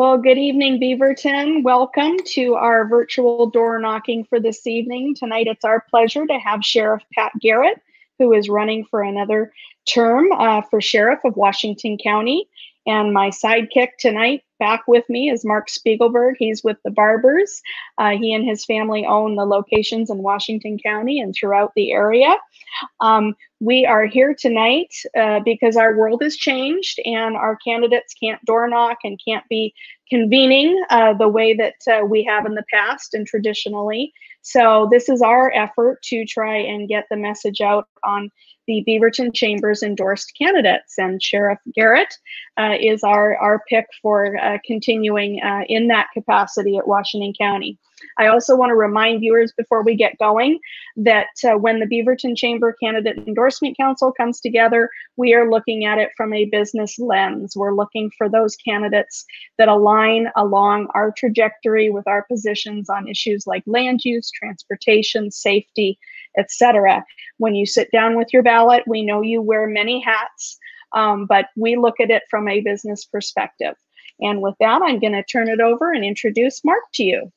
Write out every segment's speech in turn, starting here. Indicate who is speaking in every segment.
Speaker 1: Well, good evening, Beaverton. Welcome to our virtual door knocking for this evening. Tonight, it's our pleasure to have Sheriff Pat Garrett, who is running for another term uh, for Sheriff of Washington County. And my sidekick tonight, back with me, is Mark Spiegelberg. He's with the Barbers. Uh, he and his family own the locations in Washington County and throughout the area. Um, we are here tonight uh, because our world has changed and our candidates can't door knock and can't be convening uh, the way that uh, we have in the past and traditionally. So, this is our effort to try and get the message out on the Beaverton Chamber's endorsed candidates. And Sheriff Garrett uh, is our, our pick for uh, continuing uh, in that capacity at Washington County. I also want to remind viewers before we get going that uh, when the Beaverton Chamber Candidate Endorsement Council comes together, we are looking at it from a business lens. We're looking for those candidates that align along our trajectory with our positions on issues like land use, transportation, safety, etc. When you sit down with your ballot, we know you wear many hats, um, but we look at it from a business perspective. And with that, I'm going to turn it over and introduce Mark to you.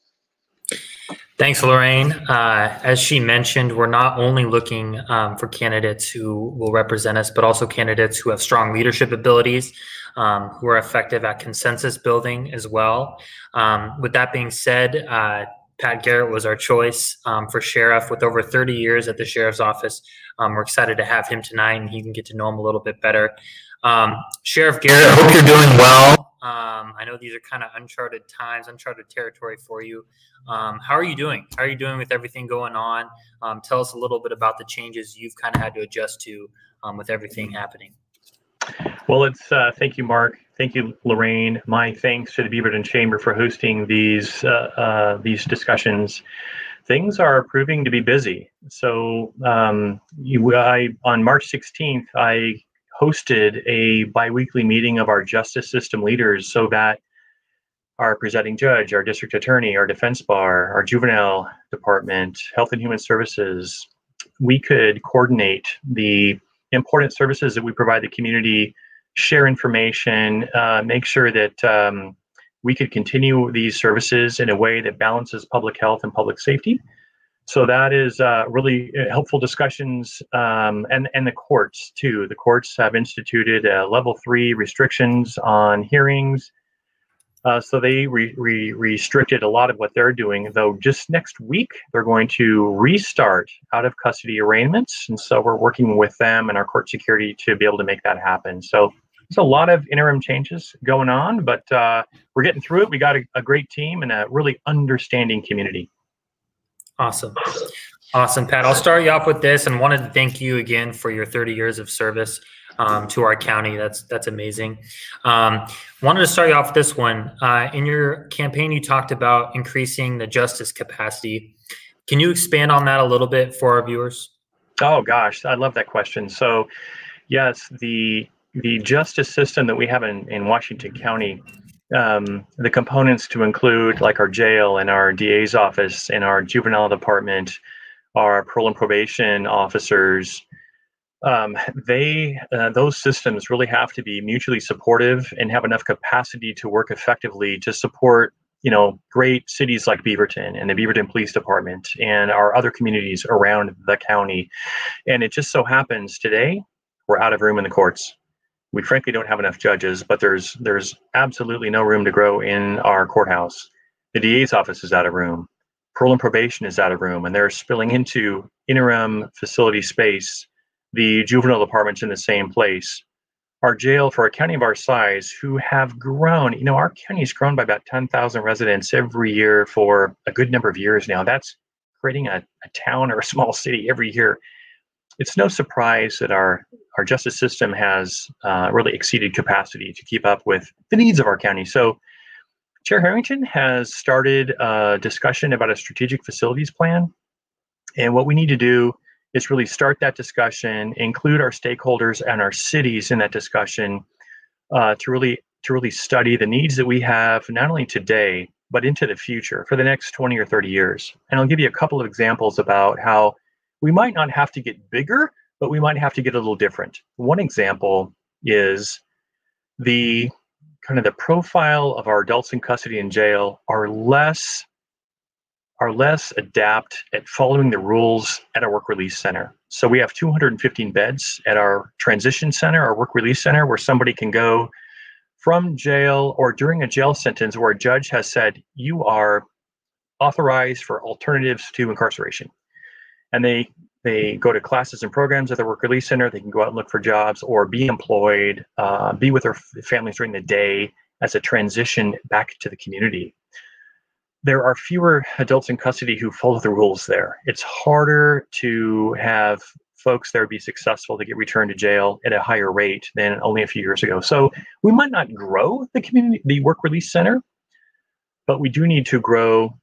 Speaker 2: Thanks, Lorraine. Uh, as she mentioned, we're not only looking um, for candidates who will represent us, but also candidates who have strong leadership abilities, um, who are effective at consensus building as well. Um, with that being said, uh, Pat Garrett was our choice um, for sheriff with over 30 years at the sheriff's office. Um, we're excited to have him tonight and he can get to know him a little bit better. Um, sheriff Garrett, I hope you're doing well. Um, I know these are kind of uncharted times, uncharted territory for you. Um, how are you doing? How are you doing with everything going on? Um, tell us a little bit about the changes you've kind of had to adjust to with everything happening.
Speaker 3: Well, it's uh, thank you, Mark. Thank you, Lorraine. My thanks to the Beaverton Chamber for hosting these uh, uh, these discussions. Things are proving to be busy. So, um, you, I, on March 16th, I hosted a biweekly meeting of our justice system leaders so that our presiding judge, our district attorney, our defense bar, our juvenile department, health and human services, we could coordinate the important services that we provide the community share information, uh, make sure that um, we could continue these services in a way that balances public health and public safety. So that is uh, really uh, helpful discussions, um, and and the courts too. The courts have instituted uh, level three restrictions on hearings, uh, so they re- re- restricted a lot of what they're doing. Though just next week they're going to restart out of custody arraignments, and so we're working with them and our court security to be able to make that happen. So there's a lot of interim changes going on, but uh, we're getting through it. We got a, a great team and a really understanding community.
Speaker 2: Awesome. Awesome, Pat. I'll start you off with this and wanted to thank you again for your 30 years of service um, to our county. That's that's amazing. Um, wanted to start you off with this one. Uh, in your campaign, you talked about increasing the justice capacity. Can you expand on that a little bit for our viewers?
Speaker 3: Oh gosh, I love that question. So, yes, the the justice system that we have in, in Washington County, um, the components to include like our jail and our DA's office and our juvenile department, our parole and probation officers, um, they uh, those systems really have to be mutually supportive and have enough capacity to work effectively to support you know great cities like beaverton and the beaverton police department and our other communities around the county. And it just so happens today we're out of room in the courts we frankly don't have enough judges, but there's there's absolutely no room to grow in our courthouse. The DA's office is out of room. Parole and probation is out of room, and they're spilling into interim facility space. The juvenile department's in the same place. Our jail for a county of our size, who have grown, you know, our county's grown by about 10,000 residents every year for a good number of years now. That's creating a, a town or a small city every year it's no surprise that our our justice system has uh, really exceeded capacity to keep up with the needs of our county. So, Chair Harrington has started a discussion about a strategic facilities plan, and what we need to do is really start that discussion, include our stakeholders and our cities in that discussion, uh, to really to really study the needs that we have not only today but into the future for the next 20 or 30 years. And I'll give you a couple of examples about how we might not have to get bigger, but we might have to get a little different. One example is the kind of the profile of our adults in custody and jail are less are less adept at following the rules at our work release center. So we have 215 beds at our transition center, our work release center, where somebody can go from jail or during a jail sentence where a judge has said you are authorized for alternatives to incarceration. And they they go to classes and programs at the work release center. They can go out and look for jobs or be employed, uh, be with their families during the day as a transition back to the community. There are fewer adults in custody who follow the rules there. It's harder to have folks there be successful to get returned to jail at a higher rate than only a few years ago. So we might not grow the community, the work release center, but we do need to grow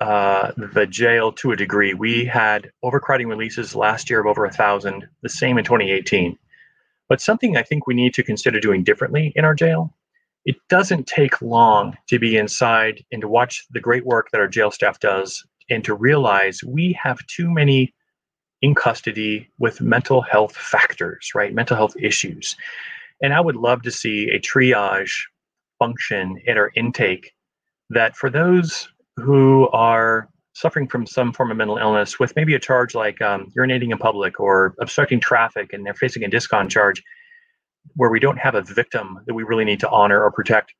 Speaker 3: uh, the jail to a degree. We had overcrowding releases last year of over a thousand, the same in 2018. But something I think we need to consider doing differently in our jail. It doesn't take long to be inside and to watch the great work that our jail staff does and to realize we have too many in custody with mental health factors, right? Mental health issues. And I would love to see a triage function at our intake that for those who are suffering from some form of mental illness with maybe a charge like um, urinating in public or obstructing traffic and they're facing a discon charge where we don't have a victim that we really need to honor or protect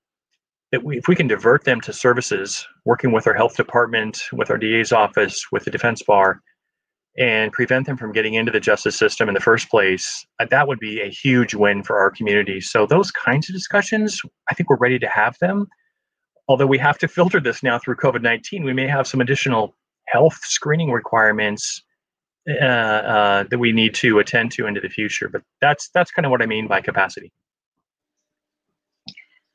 Speaker 3: that we, if we can divert them to services working with our health department with our da's office with the defense bar and prevent them from getting into the justice system in the first place uh, that would be a huge win for our community. So those kinds of discussions i think we're ready to have them although we have to filter this now through COVID 19, we may have some additional health screening requirements uh, uh, that we need to attend to into the future. But that's that's kind of what I mean by capacity.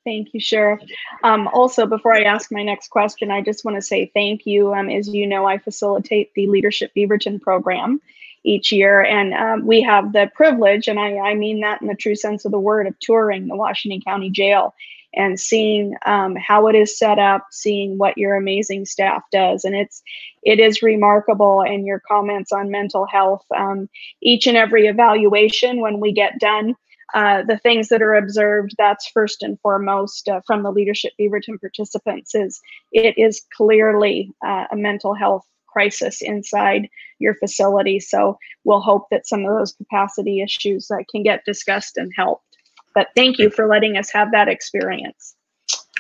Speaker 1: Thank you, Sheriff. Um, also, before I ask my next question, I just want to say thank you. Um, as you know, I facilitate the Leadership Beaverton program each year, and um, we have the privilege, and I, I mean that in the true sense of the word, of touring the Washington County Jail and seeing um, how it is set up, seeing what your amazing staff does, and it's it is remarkable. And your comments on mental health, um, each and every evaluation when we get done, uh, the things that are observed, that's first and foremost uh, from the leadership Beaverton participants is it is clearly uh, a mental health crisis inside your facility. So we'll hope that some of those capacity issues uh, can get discussed and helped. But thank you for letting us have that experience.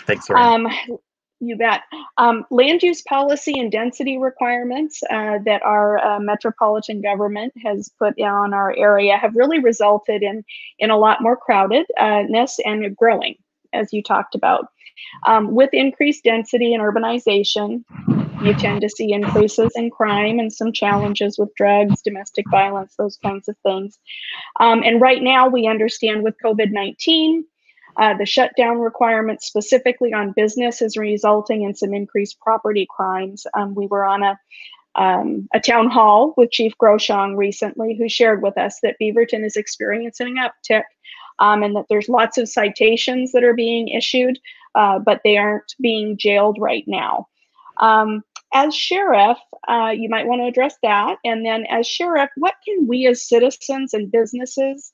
Speaker 3: Thanks, Um,
Speaker 1: you bet. Um, land use policy and density requirements uh, that our uh, metropolitan government has put on our area have really resulted in in a lot more crowdedness and growing, as you talked about. Um, with increased density and urbanization, you tend to see increases in crime and some challenges with drugs, domestic violence, those kinds of things. Um, and right now, we understand with COVID 19, uh, the shutdown requirements specifically on business is resulting in some increased property crimes. Um, we were on a um, a town hall with Chief Groshong recently, who shared with us that Beaverton is experiencing an uptick um, and that there's lots of citations that are being issued, uh, but they aren't being jailed right now. Um, as sheriff, uh, you might want to address that. And then, as sheriff, what can we as citizens and businesses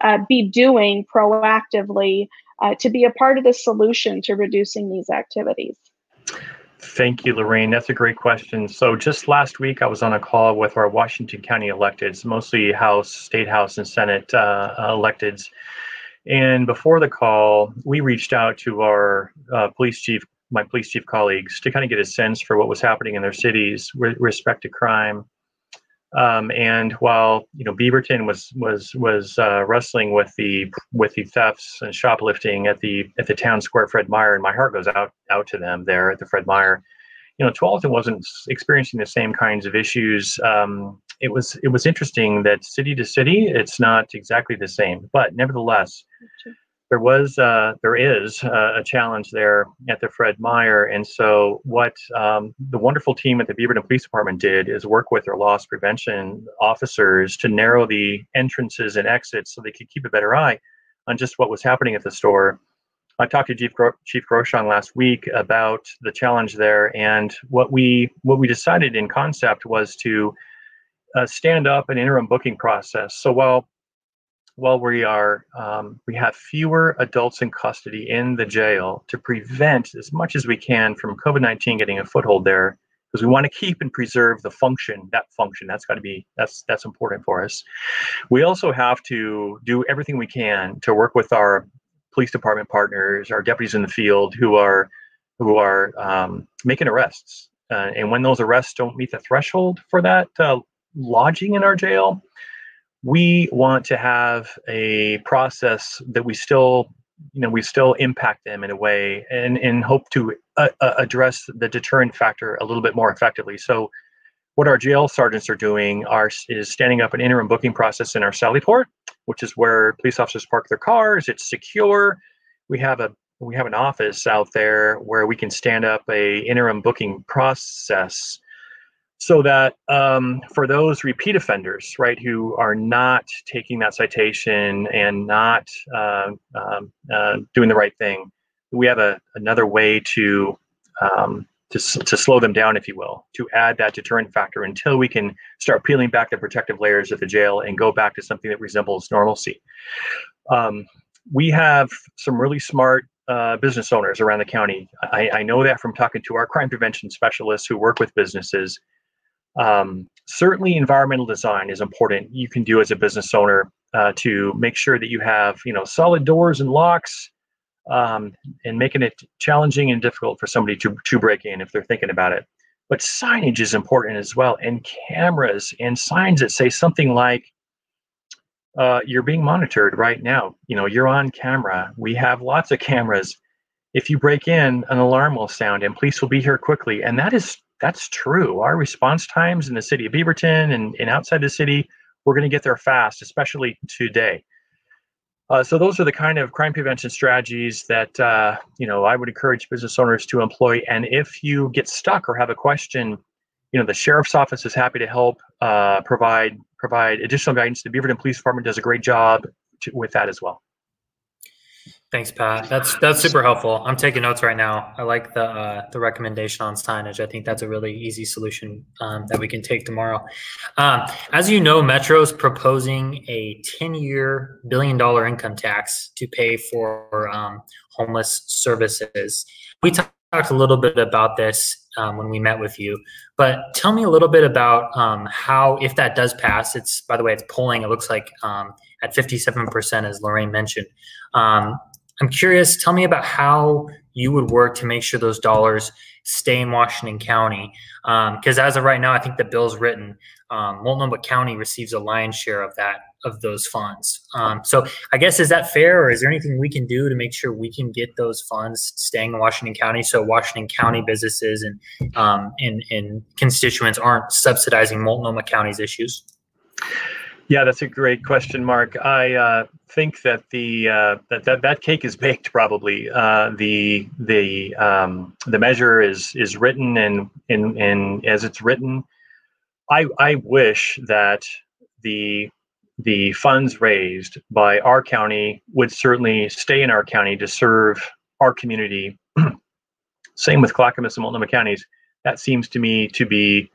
Speaker 1: uh, be doing proactively uh, to be a part of the solution to reducing these activities?
Speaker 3: Thank you, Lorraine. That's a great question. So, just last week, I was on a call with our Washington County electeds, mostly House, State House, and Senate uh, electeds. And before the call, we reached out to our uh, police chief my police chief colleagues to kind of get a sense for what was happening in their cities with respect to crime. Um, and while you know Beaverton was was was uh, wrestling with the with the thefts and shoplifting at the at the town square Fred Meyer, and my heart goes out out to them there at the Fred Meyer. You know, Tualatin wasn't experiencing the same kinds of issues. Um, it was it was interesting that city to city, it's not exactly the same, but nevertheless, there was uh, there is uh, a challenge there at the Fred Meyer, and so what um, the wonderful team at the Beaverton Police Department did is work with their loss prevention officers to narrow the entrances and exits so they could keep a better eye on just what was happening at the store. I talked to Chief Gro- Chief Groshong last week about the challenge there, and what we what we decided in concept was to uh, stand up an interim booking process. So while while we are um, we have fewer adults in custody in the jail to prevent as much as we can from COVID-19 getting a foothold there because we want to keep and preserve the function that function that's got to be that's that's important for us. We also have to do everything we can to work with our police department partners our deputies in the field who are who are um, making arrests. Uh, and when those arrests don't meet the threshold for that uh, lodging in our jail we want to have a process that we still you know we still impact them in a way and and hope to uh, uh, address the deterrent factor a little bit more effectively so what our jail sergeants are doing are is standing up an interim booking process in our Sally Port, which is where police officers park their cars. It's secure. We have a we have an office out there where we can stand up a interim booking process so that um, for those repeat offenders, right, who are not taking that citation and not uh, um, uh, doing the right thing, we have a another way to um, to to slow them down, if you will, to add that deterrent factor until we can start peeling back the protective layers of the jail and go back to something that resembles normalcy. Um, we have some really smart uh, business owners around the county. I, I know that from talking to our crime prevention specialists who work with businesses um, certainly, environmental design is important. You can do as a business owner uh, to make sure that you have, you know, solid doors and locks, um, and making it challenging and difficult for somebody to to break in if they're thinking about it. But signage is important as well, and cameras and signs that say something like, uh, "You're being monitored right now." You know, you're on camera. We have lots of cameras. If you break in, an alarm will sound, and police will be here quickly. And that is that's true. Our response times in the city of Beaverton and, and outside the city, we're going to get there fast, especially today. Uh, so those are the kind of crime prevention strategies that uh, you know I would encourage business owners to employ. And if you get stuck or have a question, you know the sheriff's office is happy to help uh, provide provide additional guidance. The Beaverton Police Department does a great job to, with that as well.
Speaker 2: Thanks, Pat. That's that's super helpful. I'm taking notes right now. I like the uh, the recommendation on signage. I think that's a really easy solution um, that we can take tomorrow. Um, as you know, Metro is proposing a 10 year billion dollar income tax to pay for um, homeless services. We talked a little bit about this um, when we met with you, but tell me a little bit about um, how, if that does pass, it's by the way, it's polling. It looks like um, at 57%, as Lorraine mentioned. I'm curious, tell me about how you would work to make sure those dollars stay in Washington County. Because um, as of right now, I think the bill's written, um, Multnomah County receives a lion's share of that of those funds. Um, so I guess is that fair, or is there anything we can do to make sure we can get those funds staying in Washington County, so Washington County businesses and um, and, and constituents aren't subsidizing Multnomah County's issues?
Speaker 3: Yeah, that's a great question, Mark. I uh, think that the uh, that, that that cake is baked. Probably uh, the the um, the measure is is written and in and as it's written. I I wish that the the funds raised by our county would certainly stay in our county to serve our community. Same with Clackamas and Multnomah counties. That seems to me to be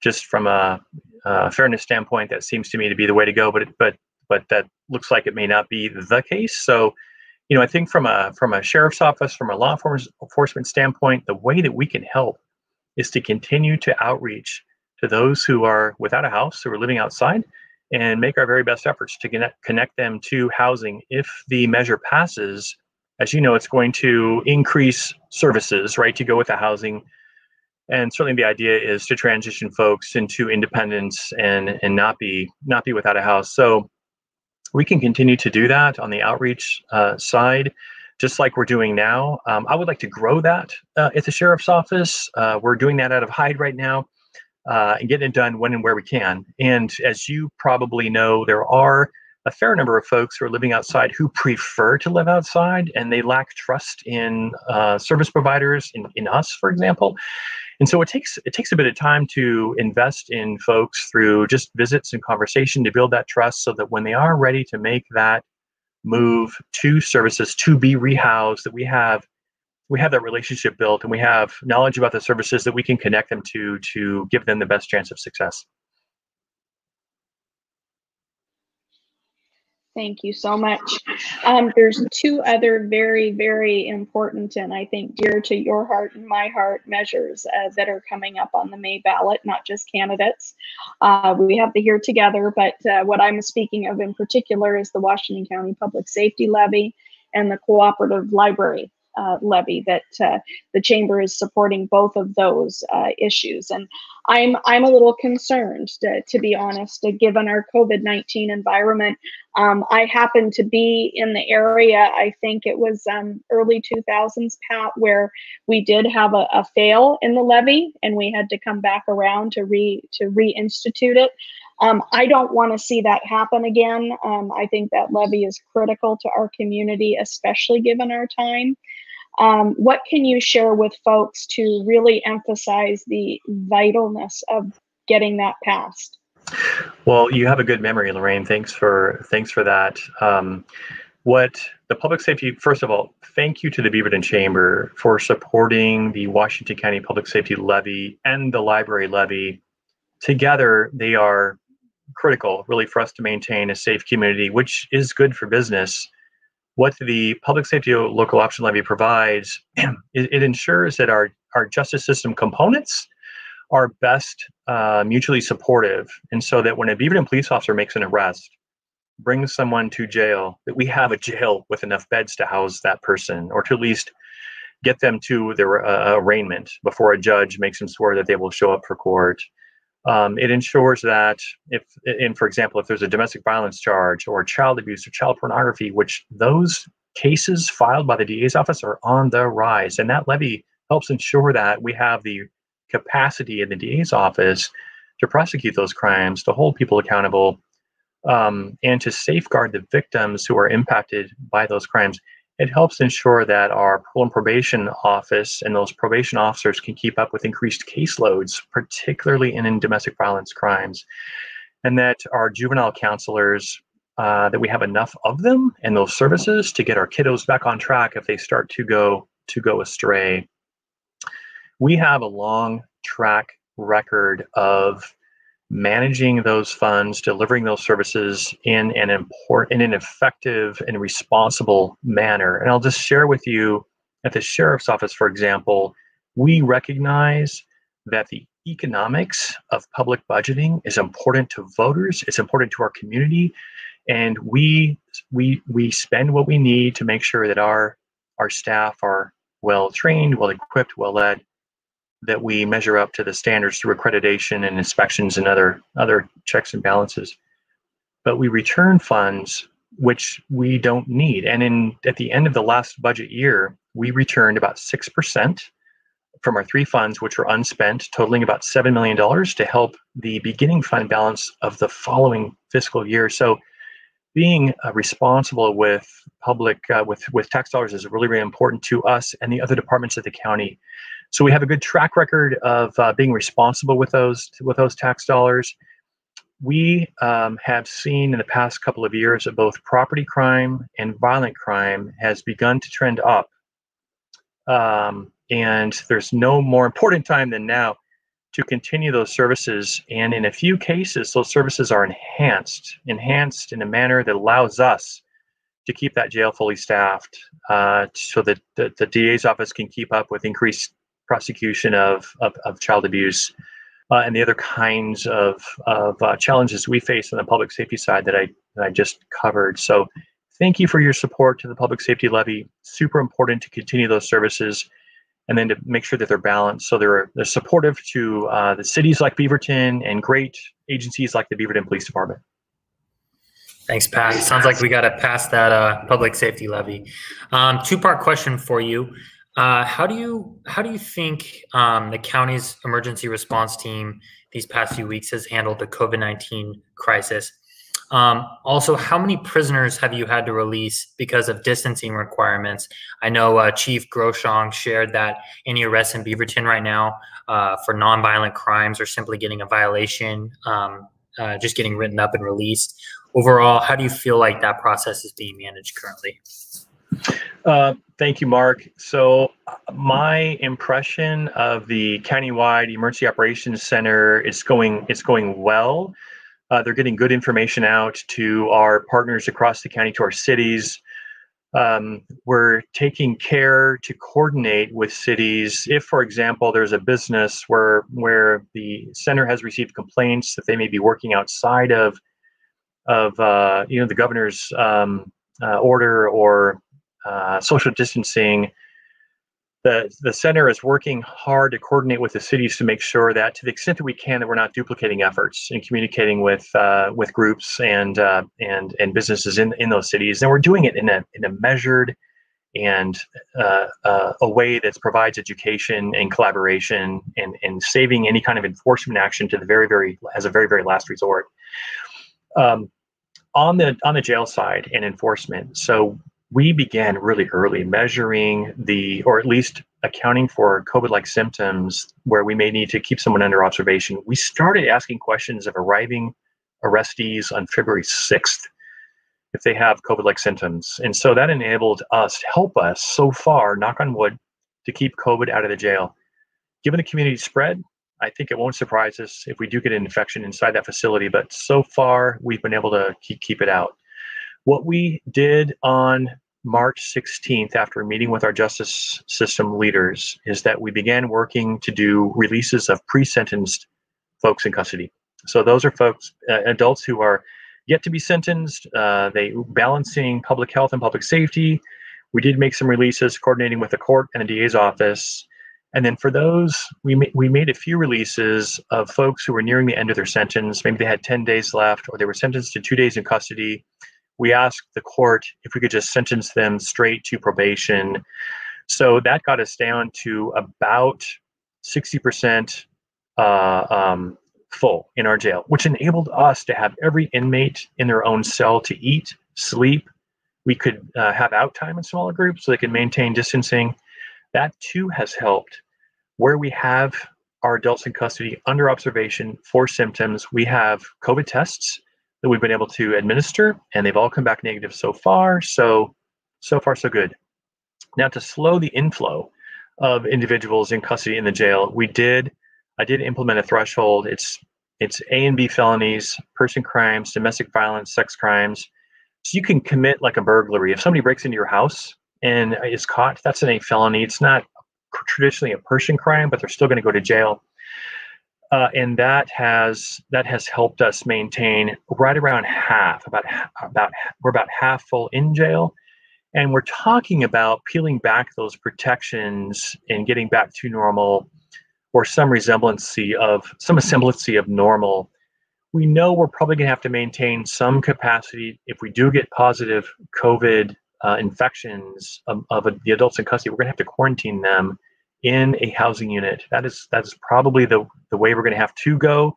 Speaker 3: just from a uh, fairness standpoint, that seems to me to be the way to go. But but but that looks like it may not be the case. So, you know, I think from a from a sheriff's office, from a law enforcement standpoint, the way that we can help is to continue to outreach to those who are without a house, who are living outside, and make our very best efforts to connect, connect them to housing. If the measure passes, as you know, it's going to increase services, right, to go with the housing and certainly the idea is to transition folks into independence and and not be not be without a house. So we can continue to do that on the outreach uh, side just like we're doing now. Um, i would like to grow that uh, at the sheriff's office. Uh, we're doing that out of hide right now uh, and getting it done when and where we can. And as you probably know there are a fair number of folks who are living outside who prefer to live outside and they lack trust in uh, service providers in, in us for example and so it takes it takes a bit of time to invest in folks through just visits and conversation to build that trust so that when they are ready to make that move to services to be rehoused that we have we have that relationship built and we have knowledge about the services that we can connect them to to give them the best chance of success
Speaker 1: Thank you so much. Um, there's two other very, very important and I think dear to your heart and my heart measures uh, that are coming up on the May ballot, not just candidates. Uh, we have the Here Together, but uh, what I'm speaking of in particular is the Washington County Public Safety Levy and the Cooperative Library uh, levy that uh, the chamber is supporting both of those uh, issues and i'm i'm a little concerned to, to be honest given our covid-19 environment um, i happened to be in the area i think it was um, early 2000s pat where we did have a, a fail in the levy and we had to come back around to re to reinstitute it um, I don't want to see that happen again. Um, I think that levy is critical to our community, especially given our time. Um, what can you share with folks to really emphasize the vitalness of getting that passed?
Speaker 3: Well, you have a good memory, Lorraine. Thanks for thanks for that. Um, what the public safety first of all, thank you to the Beaverton Chamber for supporting the Washington County Public Safety Levy and the library levy. Together, they are critical, really, for us to maintain a safe community, which is good for business what the public safety local option levy provides, it, it, ensures that our, our justice system components are best uh, mutually supportive. And so that when a Beaverton police officer makes an arrest, brings someone to jail, that we have a jail with enough beds to house that person, or to at least get them to their uh, arraignment before a judge makes them swear that they will show up for court. Um, it ensures that if, in for example, if there's a domestic violence charge or child abuse or child pornography, which those cases filed by the DA's office are on the rise, and that levy helps ensure that we have the capacity in the DA's office to prosecute those crimes, to hold people accountable, um, and to safeguard the victims who are impacted by those crimes it helps ensure that our parole and probation office and those probation officers can keep up with increased caseloads, particularly in, in domestic violence crimes, and that our juvenile counselors uh, that we have enough of them and those services to get our kiddos back on track if they start to go to go astray. We have a long track record of managing those funds, delivering those services in an important, in an effective and responsible manner. And I'll just share with you at the sheriff's office, for example, we recognize that the economics of public budgeting is important to voters, it's important to our community, and we we we spend what we need to make sure that our our staff are well trained, well equipped, well led, that we measure up to the standards through accreditation and inspections and other other checks and balances. But we return funds which we don't need. And in at the end of the last budget year, we returned about six percent from our three funds, which were unspent, totaling about $7 million to help the beginning fund balance of the following fiscal year. So being uh, responsible with public, uh, with, with tax dollars is really, really important to us and the other departments of the county. So we have a good track record of uh, being responsible with those with those tax dollars. We um, have seen in the past couple of years that both property crime and violent crime has begun to trend up. Um, and there's no more important time than now to continue those services. And in a few cases, those services are enhanced, enhanced in a manner that allows us to keep that jail fully staffed uh, so that the, the DA's office can keep up with increased prosecution of, of, of child abuse uh, and the other kinds of, of uh, challenges we face on the public safety side that I, that I just covered. So thank you for your support to the public safety levy. Super important to continue those services and then to make sure that they're balanced. So they're, they're supportive to uh, the cities like Beaverton and great agencies like the Beaverton Police Department.
Speaker 2: Thanks, Pat. Sounds like we got to pass that uh, public safety levy. Um, two part question for you. Uh, how do you how do you think um, the county's emergency response team these past few weeks has handled the COVID nineteen crisis? Um, also, how many prisoners have you had to release because of distancing requirements? I know uh, Chief Groshong shared that any arrests in Beaverton right now uh, for nonviolent crimes are simply getting a violation, um, uh, just getting written up and released. Overall, how do you feel like that process is being managed currently?
Speaker 3: Uh, thank you, Mark. So, my impression of the countywide emergency operations center is going it's going well. Uh, they're getting good information out to our partners across the county, to our cities. Um, we're taking care to coordinate with cities. If, for example, there's a business where where the center has received complaints that they may be working outside of of uh, you know the governor's um, uh, order or uh, social distancing, the the center is working hard to coordinate with the cities to make sure that to the extent that we can that we're not duplicating efforts and communicating with uh, with groups and uh, and and businesses in in those cities. And we're doing it in a in a measured and uh, uh, a way that provides education and collaboration and, and saving any kind of enforcement action to the very very as a very very last resort. Um, on the on the jail side and enforcement so we began really early measuring the, or at least accounting for COVID like symptoms where we may need to keep someone under observation. We started asking questions of arriving arrestees on February 6th if they have COVID like symptoms. And so that enabled us to help us so far, knock on wood, to keep COVID out of the jail. Given the community spread, I think it won't surprise us if we do get an infection inside that facility, but so far we've been able to keep, keep it out. What we did on March 16th, after a meeting with our justice system leaders, is that we began working to do releases of pre sentenced folks in custody. So those are folks, uh, adults who are yet to be sentenced. Uh, they balancing public health and public safety. We did make some releases, coordinating with the court and the DA's office. And then for those, we ma- we made a few releases of folks who were nearing the end of their sentence. Maybe they had 10 days left, or they were sentenced to two days in custody we asked the court if we could just sentence them straight to probation. So that got us down to about 60% uh, um, full in our jail, which enabled us to have every inmate in their own cell to eat, sleep. We could uh, have out time in smaller groups so they could maintain distancing. That too has helped. Where we have our adults in custody under observation for symptoms, we have COVID tests that we've been able to administer, and they've all come back negative so far. So, so far, so good. Now, to slow the inflow of individuals in custody in the jail, we did, I did implement a threshold. It's it's A and B felonies, person crimes, domestic violence, sex crimes. So you can commit like a burglary. If somebody breaks into your house and is caught, that's an A felony. It's not traditionally a person crime, but they're still going to go to jail uh, and that has that has helped us maintain right around half about about we're about half full in jail. And we're talking about peeling back those protections and getting back to normal or some resemblancy of some semblance of normal. We know we're probably going to have to maintain some capacity if we do get positive covid uh, infections of, of the adults in custody we're going to have to quarantine them in a housing unit. That is that is probably the, the way we're going to have to go.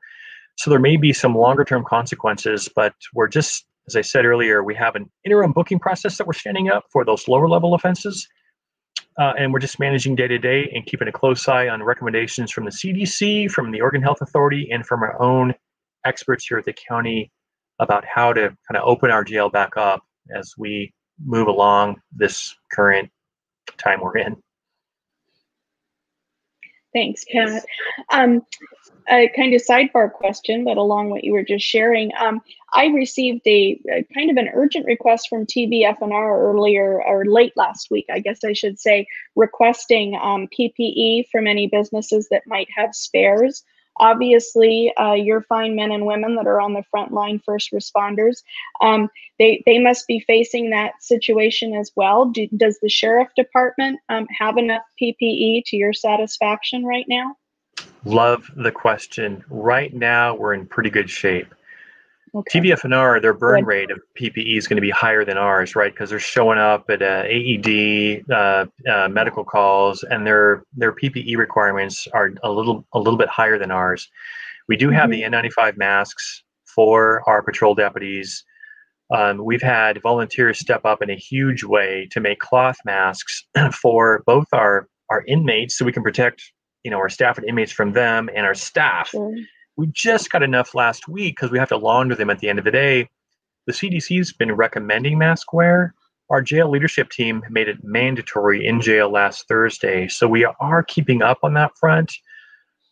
Speaker 3: So there may be some longer term consequences, but we're just, as I said earlier, we have an interim booking process that we're standing up for those lower level offenses. Uh, and we're just managing day to day and keeping a close eye on recommendations from the CDC, from the Oregon Health Authority, and from our own experts here at the county about how to kind of open our jail back up as we move along this current time we're in.
Speaker 1: Thanks, Pat. Um, a kind of sidebar question, but along what you were just sharing, um, I received a, a, kind of an urgent request from TVF&R earlier or late last week, I guess I should say, requesting um, PPE from any businesses that might have spares obviously uh, your fine men and women that are on the front line first responders. Um, they they must be facing that situation as well. Do, does the sheriff department um, have enough ppe to your satisfaction right now?
Speaker 3: Love the question. Right now we're in pretty good shape Okay. TVF&R, their burn rate of PPE is going to be higher than ours, right? Because they're showing up at uh, AED, uh, uh, medical calls, and their their PPE requirements are a little a little bit higher than ours. We do have mm-hmm. the N95 masks for our patrol deputies. Um, we've had volunteers step up in a huge way to make cloth masks for both our our inmates, so we can protect you know our staff and inmates from them, and our staff. We just got enough last week because we have to launder them at the end of the day. The CDC's been recommending mask wear. Our jail leadership team made it mandatory in jail last Thursday. So we are keeping up on that front.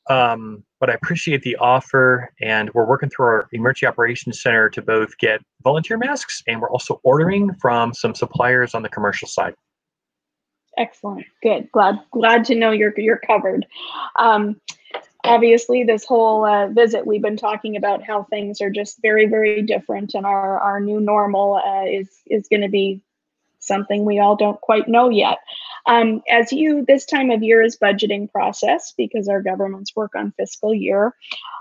Speaker 3: Um, but I appreciate the offer, and we're working through our emergency operations center to both get volunteer masks, and we're also ordering from some suppliers on the commercial side.
Speaker 1: Excellent. Good. Glad glad to know you're you're covered. Um, obviously, this whole uh, visit we've been talking about how things are just very very different, and our our new normal uh, is is going to be something we all don't quite know yet. Um, as you, this time of year is budgeting process because our governments work on fiscal year.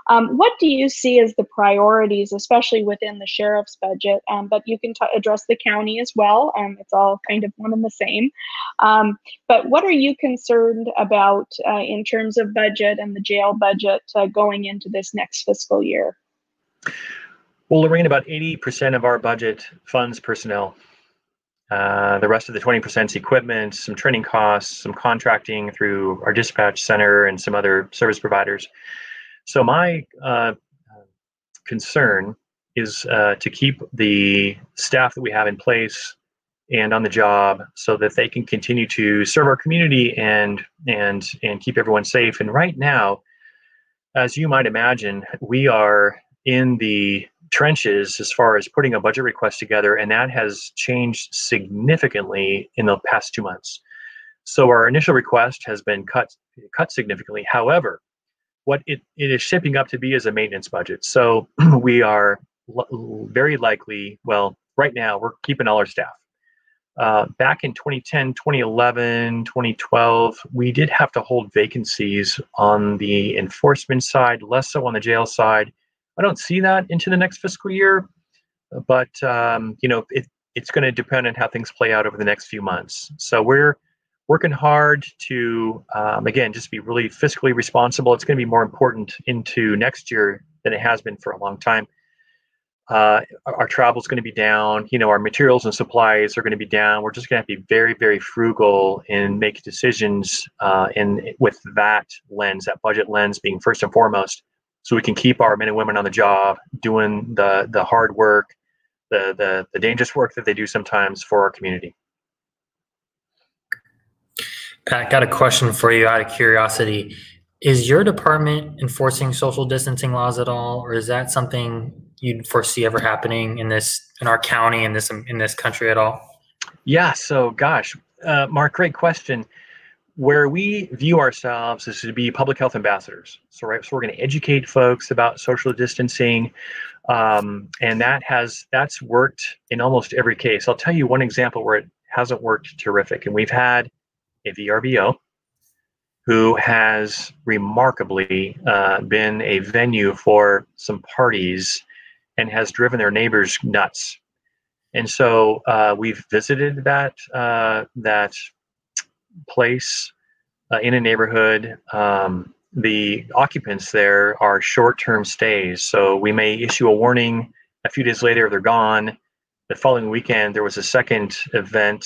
Speaker 1: Um, what do you see as the priorities, especially within the sheriff's budget? Um, but you can address the county as well. Um, it's all kind of one and the same. Um, but what are you concerned about uh, in terms of budget and the jail budget uh, going into this next fiscal year?
Speaker 3: Well, Lorraine, about 80% of our budget funds personnel. Uh, the rest of the 20% is equipment, some training costs, some contracting through our dispatch center and some other service providers. So my uh, concern is uh, to keep the staff that we have in place and on the job so that they can continue to serve our community and and and keep everyone safe. And right now, as you might imagine, we are in the trenches as far as putting a budget request together, and that has changed significantly in the past two months. So our initial request has been cut cut significantly. However, what it, it is shaping up to be is a maintenance budget. So we are l- very likely, well, right now we're keeping all our staff. Uh, back in 2010, 2011, 2012, we did have to hold vacancies on the enforcement side, less so on the jail side. I don't see that into the next fiscal year, but um, you know, it, it's going to depend on how things play out over the next few months. So we're working hard to um, again just be really fiscally responsible. It's going to be more important into next year than it has been for a long time. Uh, our travel is going to be down. You know, our materials and supplies are going to be down. We're just going to have to be very, very frugal and make decisions uh, in with that lens, that budget lens being first and foremost so we can keep our men and women on the job doing the the hard work the the, the dangerous work that they do sometimes for our community.
Speaker 2: Pat got a question for you out of curiosity. Is your department enforcing social distancing laws at all or is that something you'd foresee ever happening in this in our county in this in this country at all?
Speaker 3: Yeah so gosh uh, mark great question where we view ourselves is to be public health ambassadors. So, right, so we're going to educate folks about social distancing, um, and that has that's worked in almost every case. I'll tell you one example where it hasn't worked terrific, and we've had a VRBO who has remarkably uh, been a venue for some parties and has driven their neighbors nuts. And so uh, we've visited that uh, that place uh, in a neighborhood, um, the occupants there are short-term stays. So we may issue a warning. A few days later, they're gone. The following weekend, there was a second event,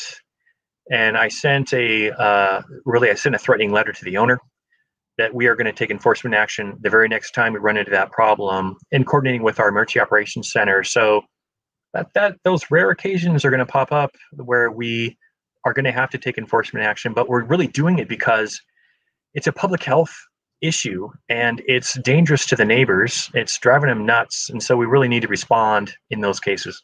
Speaker 3: and I sent a uh, really I sent a threatening letter to the owner that we are going to take enforcement action the very next time we run into that problem, in coordinating with our emergency operations center. So that that those rare occasions are going to pop up where we are going to have to take enforcement action, but we're really doing it because it's a public health issue and it's dangerous to the neighbors. It's driving them nuts. And so we really need to respond in those cases.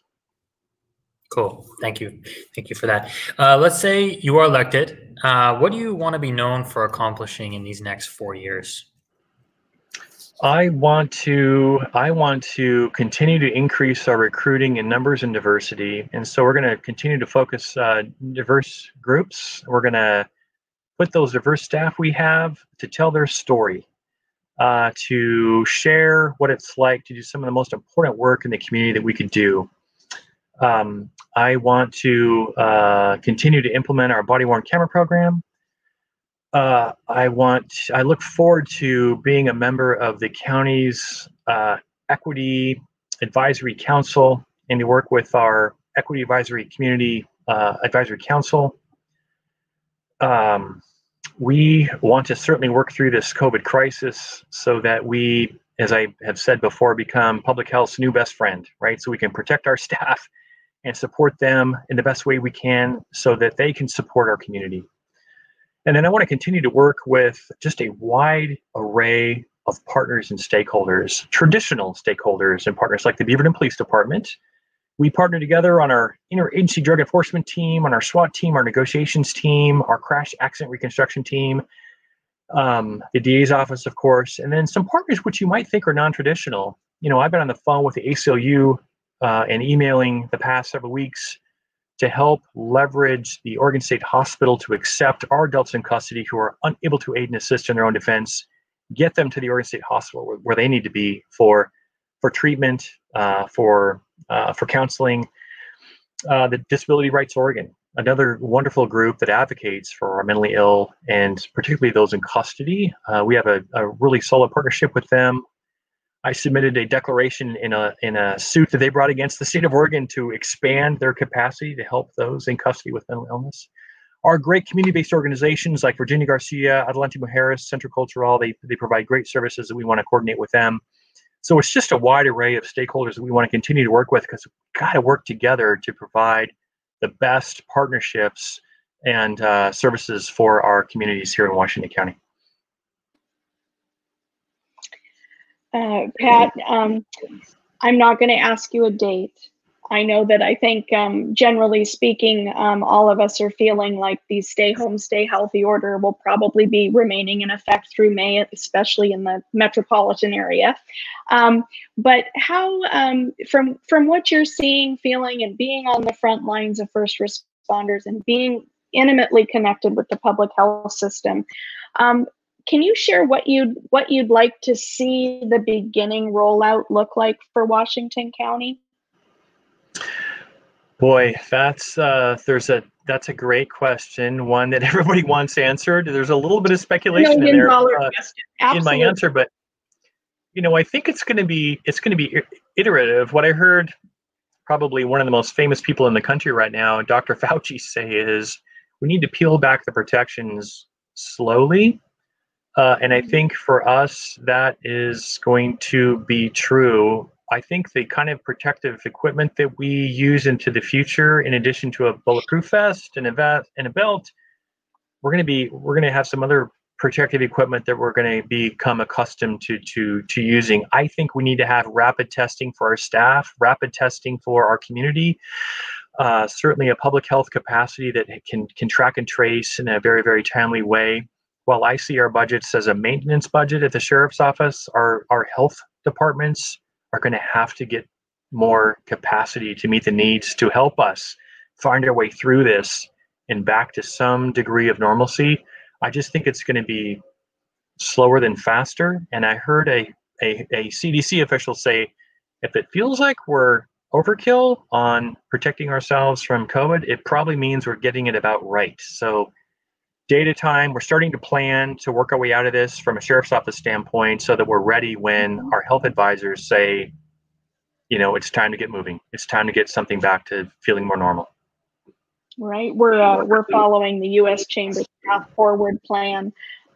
Speaker 2: Cool. Thank you. Thank you for that. Uh, let's say you are elected. Uh, what do you want to be known for accomplishing in these next four years?
Speaker 3: I want to I want to continue to increase our recruiting in numbers and diversity, and so we're going to continue to focus uh, diverse groups. We're going to put those diverse staff we have to tell their story, uh, to share what it's like to do some of the most important work in the community that we could do. Um, I want to uh, continue to implement our body worn camera program uh, I want, I look forward to being a member of the county's uh, Equity Advisory Council and to work with our Equity Advisory Community uh, Advisory Council. Um, we want to certainly work through this COVID crisis so that we, as I have said before, become public health's new best friend, right? So we can protect our staff and support them in the best way we can so that they can support our community. And then I want to continue to work with just a wide array of partners and stakeholders, traditional stakeholders and partners like the Beaverton Police Department. We partner together on our interagency drug enforcement team, on our SWAT team, our negotiations team, our crash accident reconstruction team, um, the DA's office, of course, and then some partners which you might think are non-traditional. You know, I've been on the phone with the ACLU uh, and emailing the past several weeks to help leverage the Oregon State Hospital to accept our adults in custody who are unable to aid and assist in their own defense, get them to the Oregon State Hospital where, where they need to be for for treatment, uh, for uh, for counseling. Uh, the Disability Rights Oregon, another wonderful group that advocates for our mentally ill and particularly those in custody. Uh, we have a, a really solid partnership with them. I submitted a declaration in a in a suit that they brought against the state of Oregon to expand their capacity to help those in custody with mental illness. Our great community-based organizations like Virginia Garcia, Adelante Mujeres, Centro Cultural, they, they provide great services that we want to coordinate with them. So it's just a wide array of stakeholders that we want to continue to work with because we've got to work together to provide the best partnerships and uh, services for our communities here in Washington County.
Speaker 1: Uh, Pat, um, I'm not going to ask you a date. I know that I think, um, generally speaking, um, all of us are feeling like the stay home, stay healthy order will probably be remaining in effect through May, especially in the metropolitan area. Um, but how, um, from from what you're seeing, feeling, and being on the front lines of first responders and being intimately connected with the public health system, um, can you share what you'd what you'd like to see the beginning rollout look like for Washington County?
Speaker 3: Boy, that's uh, there's a that's a great question, one that everybody wants answered. There's a little bit of speculation in there uh, in my answer, but you know, I think it's going to be it's going to be iterative. What I heard, probably one of the most famous people in the country right now, Dr. Fauci, say is we need to peel back the protections slowly uh, and I think for us, that is going to be true. I think the kind of protective equipment that we use into the future, in addition to a bulletproof vest and a vest and a belt, we're going to be we're going to have some other protective equipment that we're going to become accustomed to to to using. I think we need to have rapid testing for our staff, rapid testing for our community. Uh, certainly, a public health capacity that can can track and trace in a very very timely way while I see our budgets as a maintenance budget at the sheriff's office, our, our health departments are going to have to get more capacity to meet the needs to help us find our way through this and back to some degree of normalcy. I just think it's going to be slower than faster. And I heard a, a, a CDC official say if it feels like we're overkill on protecting ourselves from COVID, it probably means we're getting it about right. So data time. We're starting to plan to work our way out of this from a sheriff's office standpoint so that we're ready when our health advisors say, you know, it's time to get moving. It's time to get something back to feeling more normal.
Speaker 1: Right. We're uh, we're following the U.S. Chamber Path Forward Plan,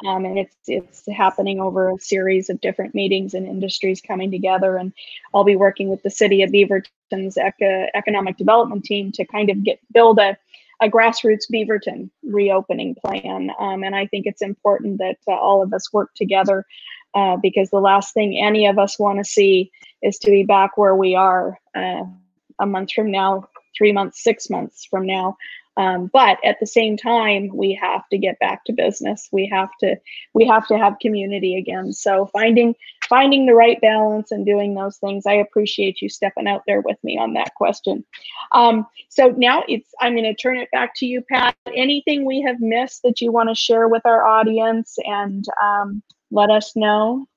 Speaker 1: um, and it's it's happening over a series of different meetings and industries coming together. And I'll be working with the city of Beaverton's eco- economic development team to kind of get build a a grassroots Beaverton reopening plan. Um, and I think it's important that uh, all of us work together uh, because the last thing any of us want to see is to be back where we are uh, a month from now, three months, six months from now. Um, but at the same time, we have to get back to business. We have to we have to have community again. So finding finding the right balance and doing those things. I appreciate you stepping out there with me on that question. Um, so now it's I'm going to turn it back to you, Pat. Anything we have missed that you want to share with our audience and um, let us know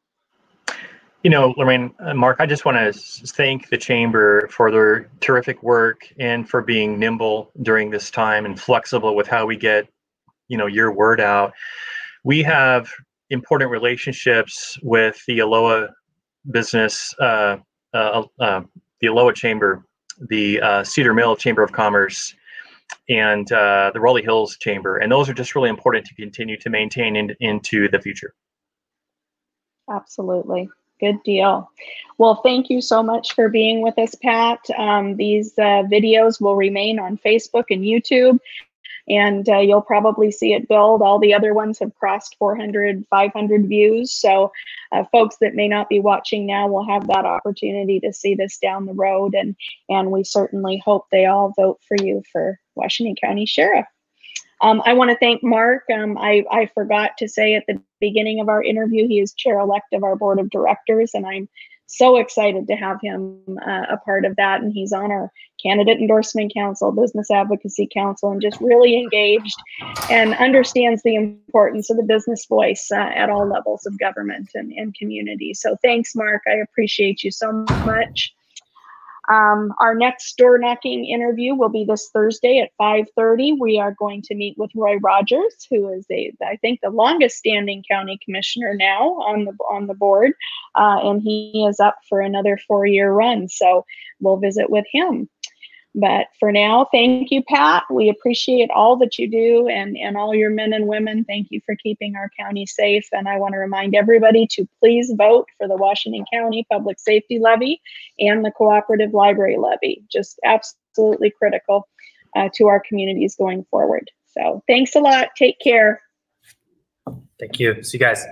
Speaker 3: you know, Lorraine, uh, Mark, I just want to thank the Chamber for their terrific work and for being nimble during this time and flexible with how we get, you know, your word out. We have important relationships with the Aloha business, uh, uh, uh, the Aloha Chamber, the uh, Cedar Mill Chamber of Commerce, and uh, the Raleigh Hills Chamber, and those are just really important to continue to maintain in, into the future.
Speaker 1: Absolutely. Good deal. Well, thank you so much for being with us, Pat. Um, these uh, videos will remain on Facebook and YouTube. And uh, you'll probably see it build. All the other ones have crossed 400, 500 views. So, uh, folks that may not be watching now will have that opportunity to see this down the road, and and we certainly hope they all vote for you for Washington County Sheriff. Um, I want to thank Mark. Um, I, I forgot to say at the beginning of our interview, he is chair elect of our board of directors, and I'm so excited to have him uh, a part of that. And he's on our candidate endorsement council, business advocacy council, and just really engaged and understands the importance of the business voice uh, at all levels of government and, and community. So thanks, Mark. I appreciate you so much. Um, our next door knocking interview will be this Thursday at 5:30. We are going to meet with Roy Rogers, who is a, I think, the longest standing county commissioner now on the on the board, uh, and he is up for another four year run. So we'll visit with him. But for now, thank you, Pat. We appreciate all that you do and, and all your men and women. Thank you for keeping our county safe. And I want to remind everybody to please vote for the Washington County Public Safety Levy and the Cooperative Library Levy. Just absolutely critical uh, to our communities going forward. So thanks a lot. Take care.
Speaker 2: Thank you. See you guys.